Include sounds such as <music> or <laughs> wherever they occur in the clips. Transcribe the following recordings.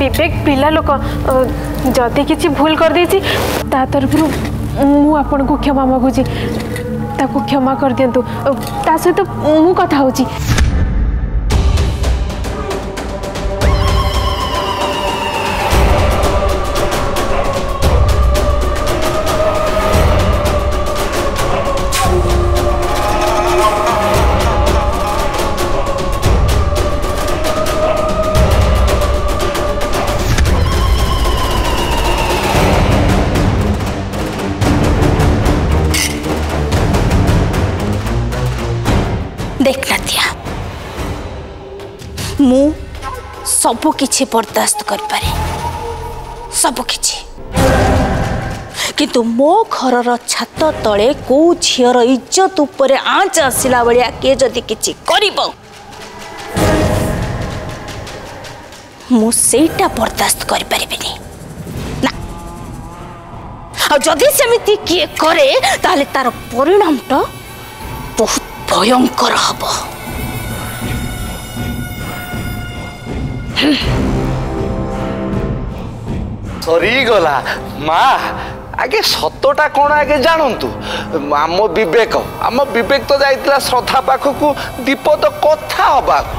ବିବେକ ପିଲା ଲୋକ ଯଦି କିଛି ଭୁଲ କରିଦେଇଛି ତା ତରଫରୁ ମୁଁ ଆପଣଙ୍କୁ କ୍ଷମା ମାଗୁଛି ତାକୁ କ୍ଷମା କରିଦିଅନ୍ତୁ ତା ସହିତ ମୁଁ କଥା ହେଉଛି ମୁଁ ସବୁକିଛି ବରଦାସ୍ତ କରିପାରେ ସବୁକିଛି କିନ୍ତୁ ମୋ ଘରର ଛାତ ତଳେ କେଉଁ ଝିଅର ଇଜ୍ଜତ ଉପରେ ଆଞ୍ଚ ଆସିଲା ଭଳିଆ କିଏ ଯଦି କିଛି କରିବ ମୁଁ ସେଇଟା ବରଦାସ୍ତ କରିପାରିବିନି ନା ଆଉ ଯଦି ସେମିତି କିଏ କରେ ତାହେଲେ ତାର ପରିଣାମଟା ବହୁତ ଭୟଙ୍କର ହେବ ସରିଗଲା ମା ଆଗେ ସତଟା କ'ଣ ଆଗେ ଜାଣନ୍ତୁ ଆମ ବିବେକ ଆମ ବିବେକ ତ ଯାଇଥିଲା ଶ୍ରଦ୍ଧା ପାଖକୁ ଦୀପ ତ କଥା ହବାକୁ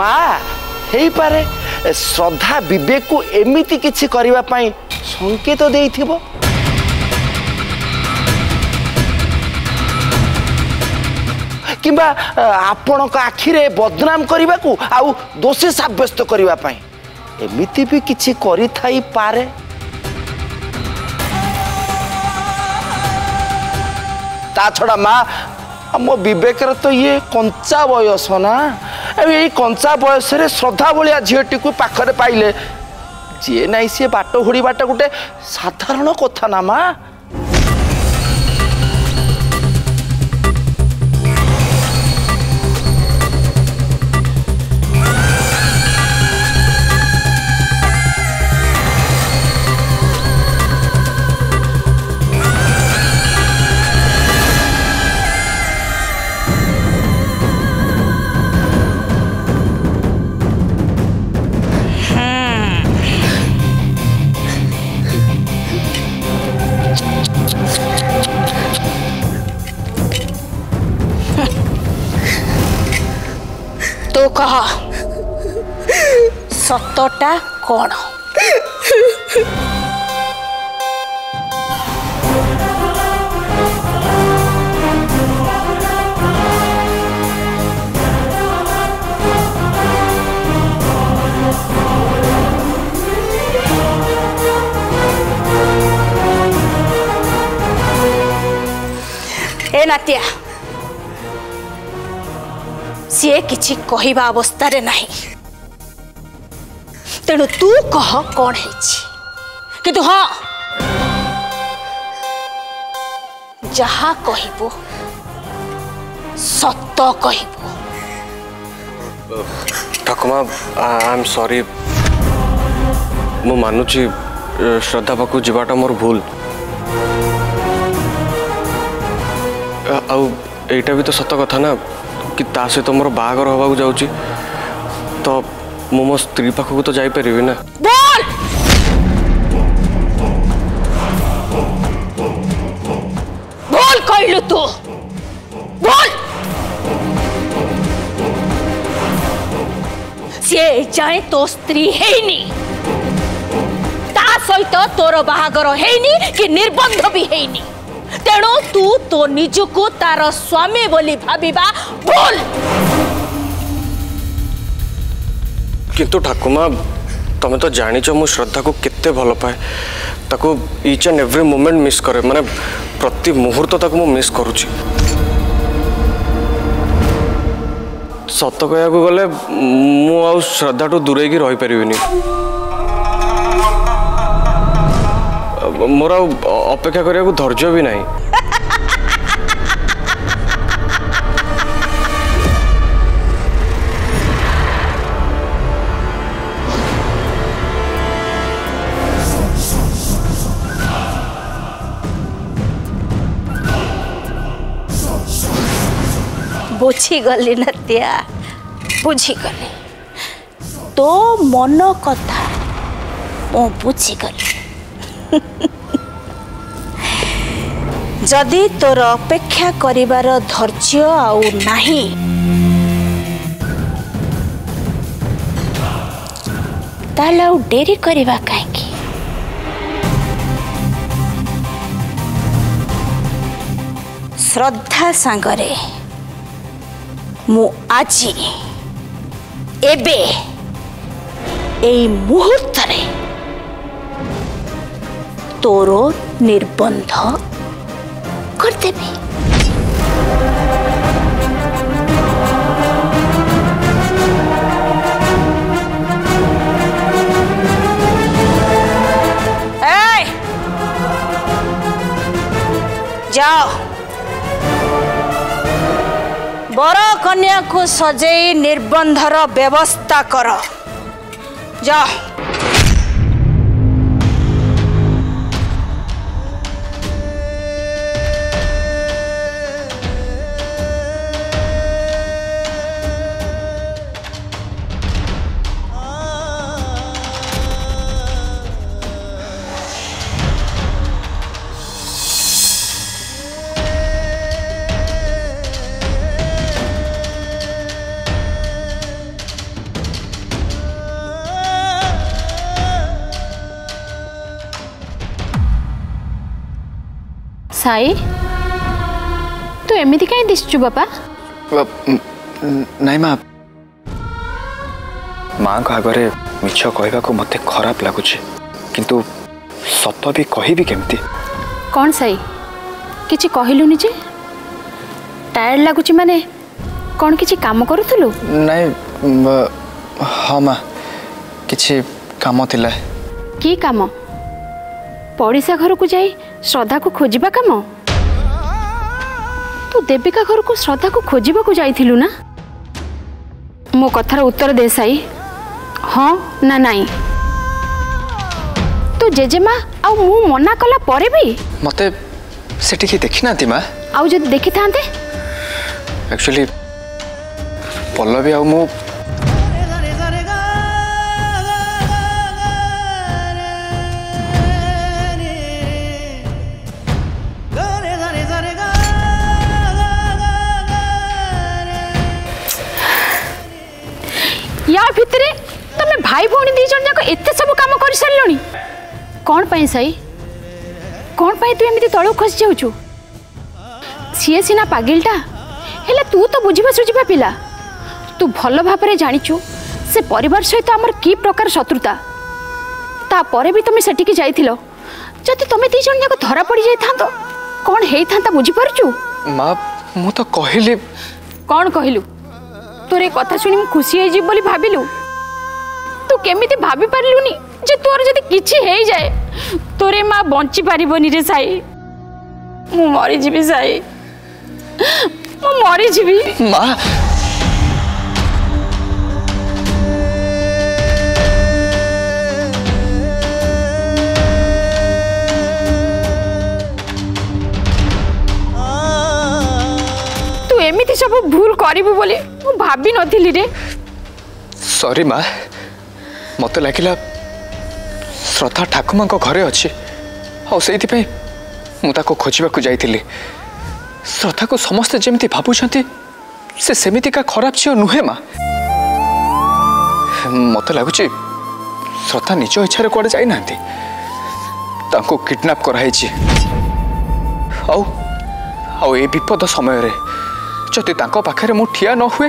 ମା ହେଇପାରେ ଶ୍ରଦ୍ଧା ବିବେକକୁ ଏମିତି କିଛି କରିବା ପାଇଁ ସଙ୍କେତ ଦେଇଥିବ কিংবা ଆପଣଙ୍କ ଆଖିରେ ବଦନାମ କରିବାକୁ ଆଉ ଦୋଷୀ ସାବ୍ୟସ୍ତ କରିବା ପାଇଁ ଏମିତି ବି କିଛି କରିଥାଇପାରେ ତା ଛଡ଼ା ମା ମୋ ବିବେକରେ ତ ଇଏ କଞ୍ଚା ବୟସ ନା ଏଇ କଞ୍ଚା ବୟସରେ ଶ୍ରଦ୍ଧା ଭଳିଆ ଝିଅଟିକୁ ପାଖରେ ପାଇଲେ ଯିଏ ନାହିଁ ସିଏ ବାଟ ହୁଡ଼ି ବାଟ ଗୋଟେ ସାଧାରଣ କଥା ନା ମା' कह सतटा कौन ए नातिया সে কিছু কহা অবস্থার না তেণু তু কহ কণ হয়েছি কিন্তু হ যাহা কহিবু সত্য কহিবু ঠাকুমা আই এম সরি ମୁଁ ମାନୁଛି ଶ୍ରଦ୍ଧା ପାଖକୁ ଯିବାଟା ମୋର ଭୁଲ ଆଉ ଏଇଟା ବି ତ ସତ କଥା ନା कि सहित तो मु मो स्त्री पाख को तो जापर ना जाए तो स्त्री है नहीं। ता सहित तो तोर बाहर है नहीं कि निर्बंध भी है नहीं। ତେଣୁ ତୁ ତୋ ନିଜକୁ ତାର ସ୍ୱାମୀ ବୋଲି ଭାବିବା ଭୁଲ କିନ୍ତୁ ଠାକୁମା ତମେ ତ ଜାଣିଛ ମୁଁ ଶ୍ରଦ୍ଧାକୁ କେତେ ଭଲ ପାଏ ତାକୁ each and every moment miss କରେ ମାନେ ପ୍ରତି ମୁହୂର୍ତ୍ତ ତାକୁ ମୁଁ ମିସ୍ କରୁଛି ସତ କହିବାକୁ ଗଲେ ମୁଁ ଆଉ ଶ୍ରଦ୍ଧାଠୁ ଦୂରେଇକି ରହିପାରିବିନି ମୋର ଆଉ ଅପେକ୍ଷା କରିବାକୁ ଧୈର୍ଯ୍ୟ ବି ନାହିଁ ବୁଝିଗଲି ନାତିଆ ବୁଝିଗଲି ତୋ ମନ କଥା ମୁଁ ବୁଝିଗଲି Ha ha ha. ଯଦି ତୋର ଅପେକ୍ଷା କରିବାର ଧୈର୍ଯ୍ୟ ଆଉ ନାହିଁ ତାହେଲେ ଆଉ ଡେରି କରିବା କାହିଁକି ଶ୍ରଦ୍ଧା ସାଙ୍ଗରେ ମୁଁ ଆଜି ଏବେ এই মুহূর্তে তোর নির্বন্ধ କରିଦେବି ଯାଅ ବର କନ୍ୟାକୁ ସଜେଇ ନିର୍ବନ୍ଧର ବ୍ୟବସ୍ଥା କର ଯାଅ ସାଇ ତୁ ଏମିତି କାହିଁ ଦିଶୁଛୁ ବାପା ନାଇଁ ମା ମାଙ୍କ ଆଗରେ ମିଛ କହିବାକୁ ମୋତେ ଖରାପ ଲାଗୁଛି କିନ୍ତୁ ସତ ବି କହିବି କେମିତି କ'ଣ ସାଇ କିଛି କହିଲୁନି ଯେ ଟାୟାର୍ଡ ଲାଗୁଛି ମାନେ କ'ଣ କିଛି କାମ କରୁଥିଲୁ ନାଇଁ ହଁ ମା କିଛି କାମ ଥିଲା କି କାମ ପଡ଼ିଶା ଘରକୁ ଯାଇ ଶ୍ରଦ୍ଧାକୁ ଖୋଜିବା କାମ ତୁ ଦେବିକା ଘରକୁ ଶ୍ରଦ୍ଧାକୁ ଖୋଜିବାକୁ ଯାଇଥିଲୁ ନା ମୋ କଥାର ଉତ୍ତର ଦେ ସାଇ ହଁ ନା ନାଇଁ ତୋ ଜେଜେମା ଆଉ ମୁଁ ମନା କଲା ପରେ ବି ମତେ ସେଠିକି ଦେଖିନାହାନ୍ତି ମା ଆଉ ଯଦି ଦେଖିଥାନ୍ତେ ଆକ୍ଚୁଆଲି ପଲ୍ଲବୀ ଆଉ ମୁଁ ভাই ভৌণী দুই জন যাক এত সব কাম করে সারি কণ পাই সাই কণ পাই তুই এমনি তলক খসি যাচ্ছু সি সিনা পাগিলটা হলে তু তো বুঝবা সুঝবা পিলা তু ভাল ভাবে জাঁচু সে পরিবার সহিত আমার কি প্রকার শত্রুতা তাপরে বি তুমি সেটিকি যাই যদি তুমি দুই জন যাক ধরা পড়ি যাই কণ হয়ে থাকে বুঝিপারছু মা মু তো কহিলি কণ কহিলু তোর এ কথা শুনি খুশি হয়ে যাবি বলে ভাবিলু তু কেমিতি ভাবি পারিলুনি যে তোর যদি কিছু হয়ে যায় তোরে মা বঞ্চি পারিবনি রে সাই মু মরি যাবি সাই মু মরি যাবি মা এমিতি সব ভুল করিবু বলে মু ভাবি নথিলি রে সরি মা ମୋତେ ଲାଗିଲା ଶ୍ରଦ୍ଧା ଠାକୁମାଙ୍କ ଘରେ ଅଛି ଆଉ ସେଇଥିପାଇଁ ମୁଁ ତାକୁ ଖୋଜିବାକୁ ଯାଇଥିଲି ଶ୍ରଦ୍ଧାକୁ ସମସ୍ତେ ଯେମିତି ଭାବୁଛନ୍ତି ସେ ସେମିତିକା ଖରାପ ଝିଅ ନୁହେଁ ମା ମୋତେ ଲାଗୁଛି ଶ୍ରଦ୍ଧା ନିଜ ଇଚ୍ଛାରେ କୁଆଡ଼େ ଯାଇନାହାନ୍ତି ତାଙ୍କୁ କିଡ଼ନାପ୍ କରାହେଇଛି ଆଉ ଆଉ ଏ ବିପଦ ସମୟରେ ଯଦି ତାଙ୍କ ପାଖରେ ମୁଁ ଠିଆ ନ ହୁଏ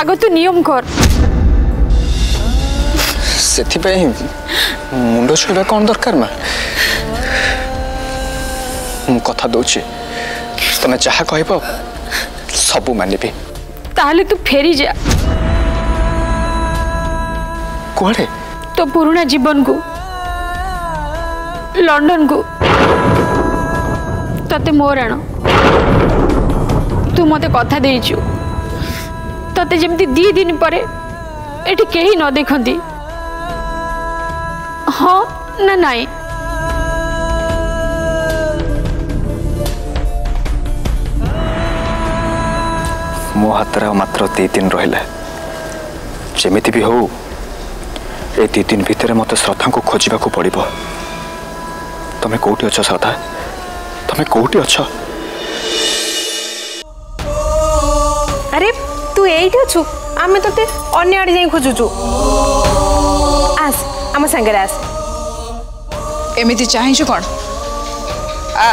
আগ তু নিয়ম কর ସେଥିପାଇଁ ମୁଣ୍ଡ ଛୁଇବା କ'ଣ ଦରକାର ମା ମୁଁ କଥା ଦଉଛି ତମେ ଯାହା କହିବ ସବୁ ମାନିବି ତାହେଲେ ତୁ ଫେରି ଯା କୁଆଡ଼େ ତୋ ପୁରୁଣା ଜୀବନକୁ ଲଣ୍ଡନକୁ ତତେ ମୋର ଆଣ ତୁ ମୋତେ କଥା ଦେଇଛୁ মতো যেমি দুই দিন পরে এটি কে ন দেখতে হ না নাই ମୋ ହାତରେ ଆଉ ମାତ୍ର ଦୁଇ ଦିନ ରହିଲା ଯେମିତି ବି ହଉ ଏ ଦୁଇ ଦିନ ଭିତରେ ମୋତେ ଶ୍ରଦ୍ଧାଙ୍କୁ ଖୋଜିବାକୁ ପଡ଼ିବ ତମେ କେଉଁଠି ଅଛ ଶ୍ରଦ୍ଧା ତମେ କେଉଁଠି ଅଛ এইটি অছু আমি তোতে অন্য আড়ে যাই খোঁজুছু আস আমার সাঙ্গে আস এমিতি চাহিছু কোণ আ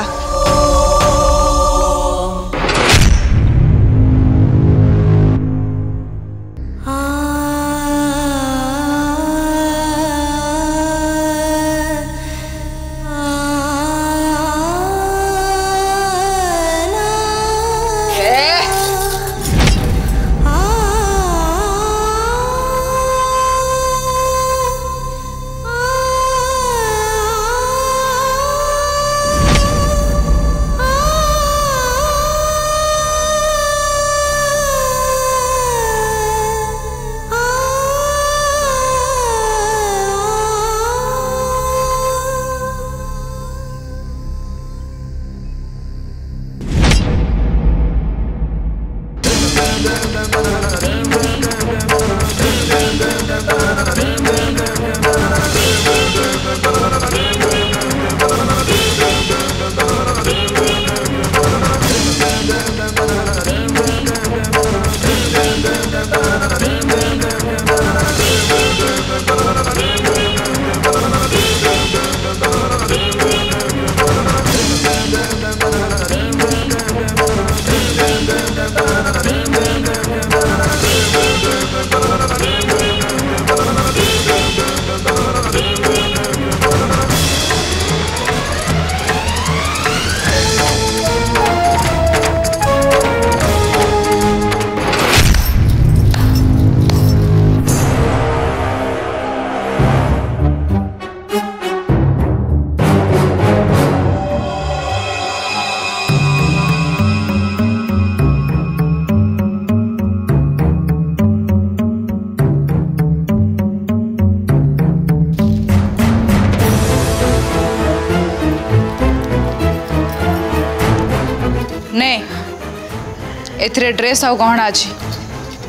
एथरे ड्रेस आउ गहना अछि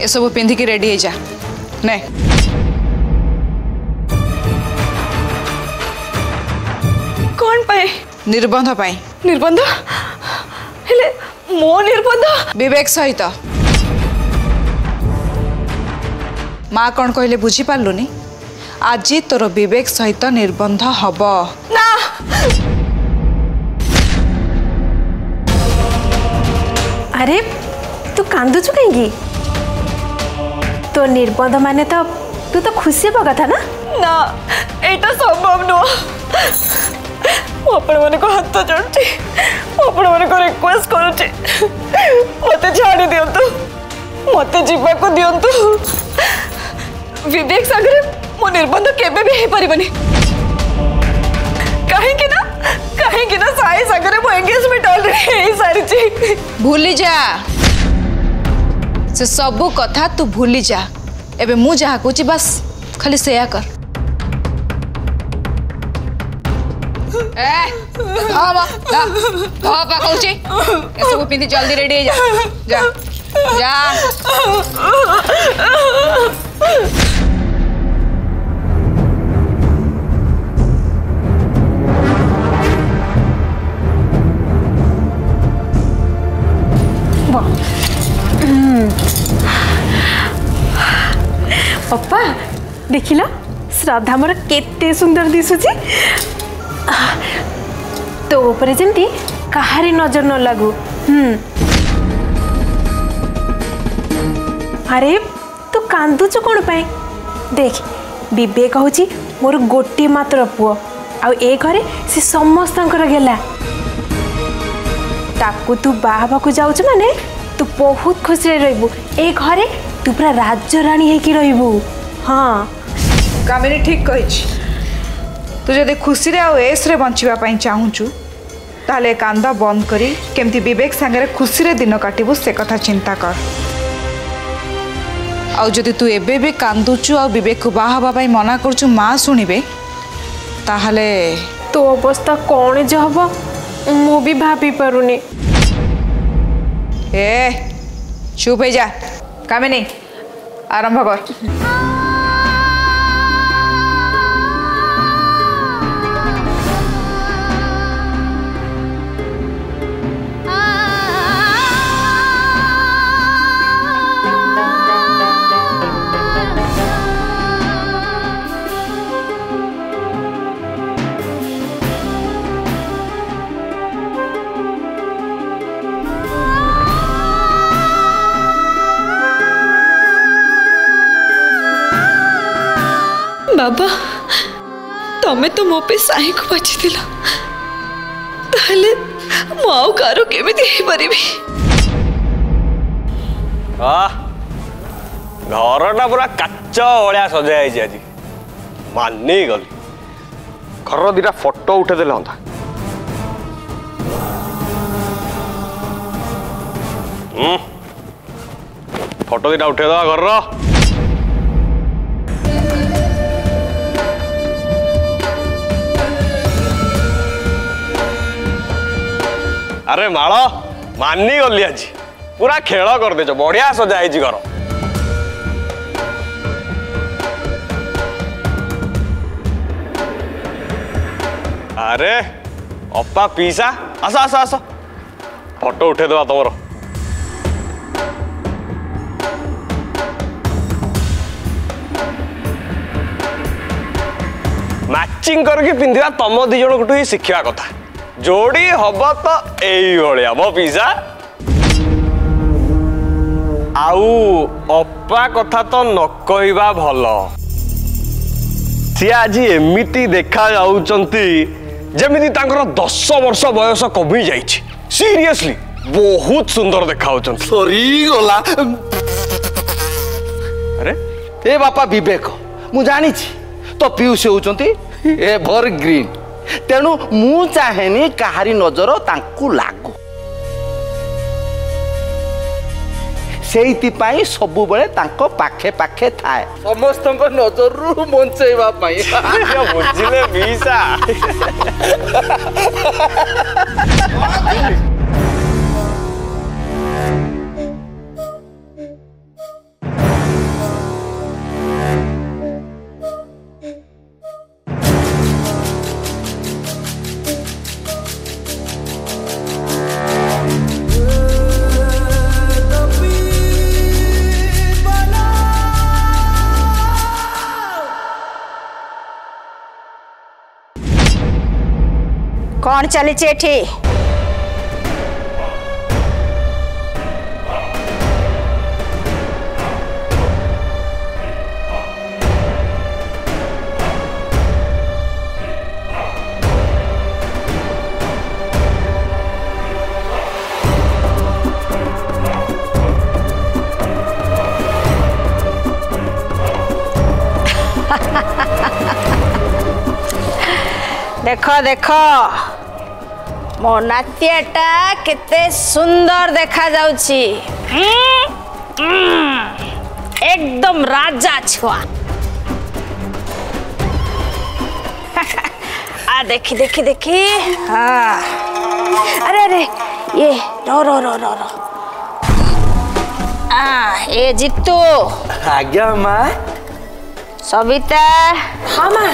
ए सब पिंधी के रेडी हे जा ने कोन पाए निर्बंध पाए निर्बंध हेले मो निर्बंध विवेक सहित मा कोन कहले बुझी पालुनी आज तोर विवेक सहित निर्बंध हब ना अरे तु कांदुचु कहीं तो निर्बंध माने तो तू तो खुशी हवा कथा ना ना एटा संभव नुह मन को हाथ जोड़ी आपण मन को रिक्वेस्ट मते छाड़ी दियंतु मते को दियंतु विवेक सागर मो निर्बंध केबे भी हे ना ना साई सागर मो एंगेजमेंट ऑलरेडी सारी भूली जा से सब कथा तू भूली जा एबे मु जहा कहूँ बस खाली सेया कर ए हम हम कहूँ ए सब पिंधि जल्दी रेडी जा जा जा Wow. ପପା ଦେଖିଲ ଶ୍ରଦ୍ଧା ମୋର କେତେ ସୁନ୍ଦର ଦିଶୁଛି ତୋ ଉପରେ ଯେମିତି କାହାରି ନଜର ନ ଲାଗୁ ଆରେ ତୁ କାନ୍ଦୁଛୁ କ'ଣ ପାଇଁ ଦେଖ ବିବେକ ହେଉଛି ମୋର ଗୋଟିଏ ମାତ୍ର ପୁଅ ଆଉ ଏ ଘରେ ସେ ସମସ୍ତଙ୍କର ଗେଲା ତାକୁ ତୁ ବାହା ହେବାକୁ ଯାଉଛୁ ମାନେ তু বহুত খুশিরে রহবু এই ঘরে তু পুরা রাজরাণী হয়েকি রহবু হ্যাঁ কামিনী ঠিক কইছি তু যদি খুশিরে আউ এসরে বঞ্চিবা পাই চাহুচু তাহলে কান্দ বন্ধ করি কেমতি বিবেক সাঙ্গে খুশিরে দিন কাটিবু সে কথা চিন্তা কর ଆଉ ଯଦି ତୁ ଏବେ ବି କାନ୍ଦୁଛୁ ଆଉ ବିବେକକୁ ବାହା ହେବା ପାଇଁ ମନା କରୁଛୁ ମା ଶୁଣିବେ ତାହେଲେ ତୋ ଅବସ୍ଥା କ'ଣ ଯେ ହେବ ମୁଁ ବି ଭାବିପାରୁନି ए चुप है जा काम नहीं आरंभ कर ବାବା ତମେ ତ ମୋ ପାଇଁ ସାଇକୁ ବାଛିଥିଲ ତାହେଲେ ମୁଁ ଆଉ କାହାର କେମିତି ହେଇପାରିବି ଘରଟା ପୁରା କାଚ ଭଳିଆ ସଜା ହେଇଛି ଆଜି ମାନିଗଲି ଘରର ଦିଟା ଫଟୋ ଉଠେଇଦେଲେ ହନ୍ତା ଫଟୋ ଦିଟା ଉଠେଇଦବା ଘରର ଆରେ ମାଳ ମାନିଗଲି ଆଜି ପୁରା ଖେଳ କରିଦେଇଛ ବଢିଆ ସଜା ହେଇଛି ଘର ଆରେ ଅପା ପିସା ଆସ ଆସ ଆସ ଫଟୋ ଉଠେଇଦେବା ତମର ମ୍ୟାଚିଂ କରିକି ପିନ୍ଧିବା ତମ ଦି ଜଣଙ୍କଠୁ ହିଁ ଶିଖିବା କଥା जोड़ी हब तो यही मो पिजा आउ अपा कथा तो न कह भल सी आज एमती देखा जमी दस वर्ष बयस कमी जा सीरियसली बहुत सुंदर देखा सरी गला अरे ए बापा बेक मुझे तो पीयूष होती ग्रीन ତେଣୁ ମୁଁ ଚାହେଁନି କାହାରି ନଜର ତାଙ୍କୁ ଲାଗୁ ସେଇଥିପାଇଁ ସବୁବେଳେ ତାଙ୍କ ପାଖେ ପାଖେ ଥାଏ ସମସ୍ତଙ୍କ ନଜରରୁ ବଞ୍ଚେଇବା ପାଇଁ ବୁଝିଲେ ମିଶା कौन चली <laughs> देखो देखो मो ମୋ ନାତିଆଟା सुंदर देखा जा एकदम राजा छुआ आ देखी देखी देखी हाँ अरे अरे ये रो रो रो रो रो आ ये जितू आज्ञा माँ सविता हाँ माँ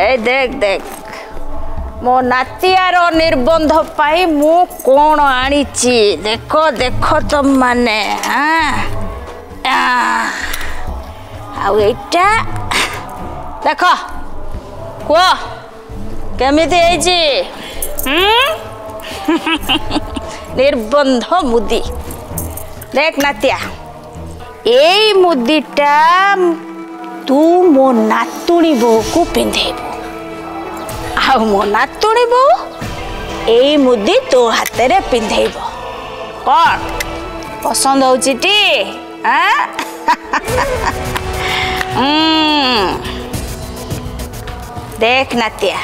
ए देख देख ମୋ ନାତିଆର ନିର୍ବନ୍ଧ ପାଇଁ ମୁଁ କ'ଣ ଆଣିଛି ଦେଖ ଦେଖ ତମମାନେ ଆଉ ଏଇଟା ଦେଖ କୁହ କେମିତି ହେଇଛି ନିର୍ବନ୍ଧ ମୁଦି ଦେଖ ନାତିଆ ଏଇ ମୁଦିଟା ତୁ ମୋ ନାତୁଣୀ ବୋଉକୁ ପିନ୍ଧେଇବୁ ଆଉ ମୋ ନାତୁଣୀ ବୋଉ ଏଇ ମୁଦି ତୋ ହାତରେ ପିନ୍ଧେଇବ କ'ଣ ପସନ୍ଦ ହେଉଛି ଟି ଦେଖ ନାତିଆ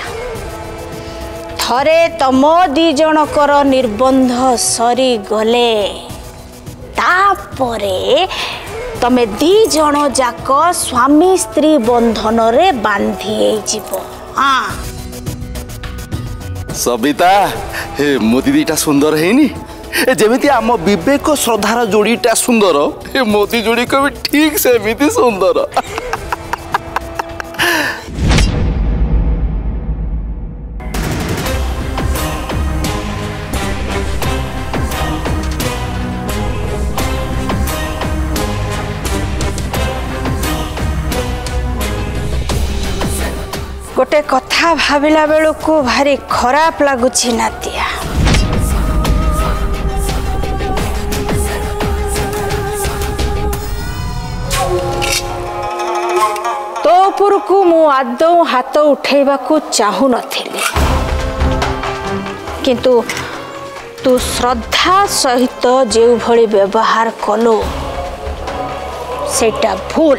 ଥରେ ତମ ଦି ଜଣଙ୍କର ନିର୍ବନ୍ଧ ସରିଗଲେ ତାପରେ ତମେ ଦି ଜଣ ଯାକ ସ୍ୱାମୀ ସ୍ତ୍ରୀ ବନ୍ଧନରେ ବାନ୍ଧି ହେଇଯିବ ହଁ सबिता हे मो दीदीटा सुंदर है जमी आम बेक श्रद्धार जोड़ीटा सुंदर मोदी जोड़ी को भी ठीक से सुंदर गोटे कथा कथा भाविला बेलू भारी खराब लगुच नातिया तो ऊपर को मु आद हाथ उठे को चाहू किंतु तू श्रद्धा सहित जो भाई व्यवहार कलु सेटा भूल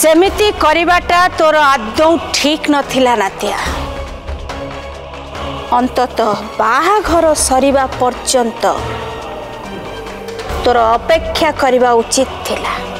ସେମିତି କରିବାଟା ତୋର ଆଦୌ ଠିକ୍ ନଥିଲା ନାତିଆ ଅନ୍ତତଃ ବାହାଘର ସରିବା ପର୍ଯ୍ୟନ୍ତ ତୋର ଅପେକ୍ଷା କରିବା ଉଚିତ ଥିଲା